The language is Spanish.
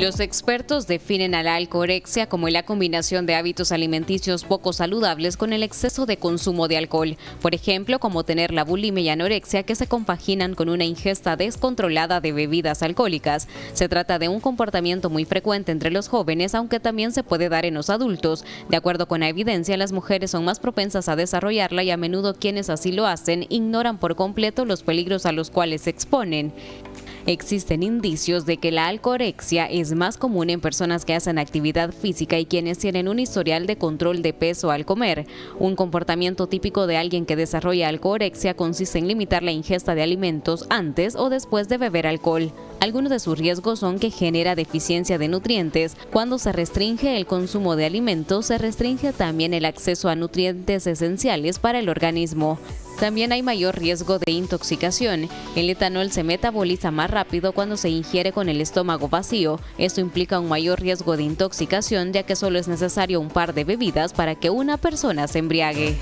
Los expertos definen a la alcorexia como la combinación de hábitos alimenticios poco saludables con el exceso de consumo de alcohol. Por ejemplo, como tener la bulimia y anorexia que se compaginan con una ingesta descontrolada de bebidas alcohólicas. Se trata de un comportamiento muy frecuente entre los jóvenes, aunque también se puede dar en los adultos. De acuerdo con la evidencia, las mujeres son más propensas a desarrollarla y a menudo quienes así lo hacen ignoran por completo los peligros a los cuales se exponen. Existen indicios de que la alcorexia es más común en personas que hacen actividad física y quienes tienen un historial de control de peso al comer. Un comportamiento típico de alguien que desarrolla alcorexia consiste en limitar la ingesta de alimentos antes o después de beber alcohol. Algunos de sus riesgos son que genera deficiencia de nutrientes. Cuando se restringe el consumo de alimentos, se restringe también el acceso a nutrientes esenciales para el organismo. También hay mayor riesgo de intoxicación. El etanol se metaboliza más rápido cuando se ingiere con el estómago vacío. Esto implica un mayor riesgo de intoxicación ya que solo es necesario un par de bebidas para que una persona se embriague.